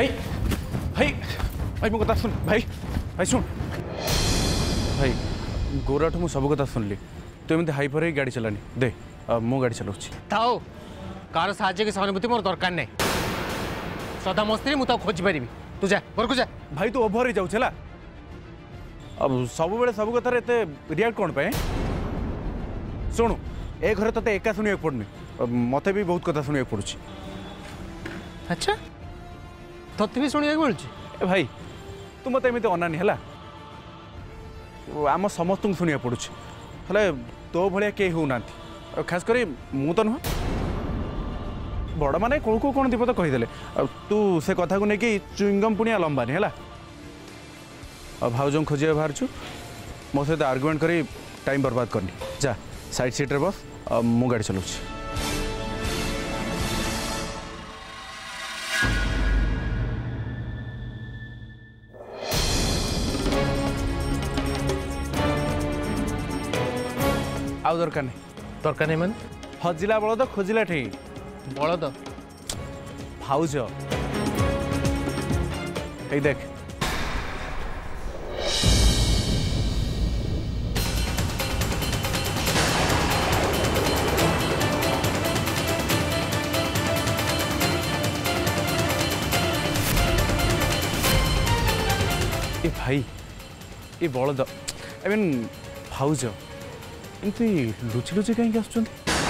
भाई भाई भाई मो सुन भाई भाई सुन भाई गोराठ मु सब कथा सुनली तू तो एमती हाइपर हो गाड़ी चलानी दे मो गाड़ी चलाऊँ थाओ कार साहाଯ୍य की सहानुभूति मोर दरकार ना सदा मो स्त्री मुझे तो खोज तू जा घर को जा भाई तू ओभर हो जाऊला अब सब बेले सब कथार एत रिएक्ट कौन पाए शुणु ए घर तेत एका शुणा पड़ुनि मत भी बहुत कथा शुणा पड़ू अच्छा भाई, सत्य शु भाइ त आम समस्त शुवा पढु तो भए के हौ नासकरी मु त नु बड मि मतो कहिदे तु सथाक चुइङ्गम पुला भाउ खोजेको बाँछु म सहित आर्गुमेन्ट गरि टाइम बर्बाद करनी जा सइड सिट्रे बस मु गाडी चलाउँछु আউ দরকার নেই দরকার নেই মানে হজিলা বলদ খোঁজিলা ঠেই বলদ ভাউজ এই দেখ ए भाई ए बलद आई मिन भाउज ଏମିତି ଲୁଚି ଲୁଚି କାହିଁକି ଆସୁଛନ୍ତି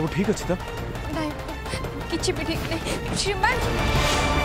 ସବୁ ଠିକ୍ ଅଛି ତ ନାଇଁ କିଛି ବି ଠିକ୍ ନାହିଁ ଶ୍ରୀମାନ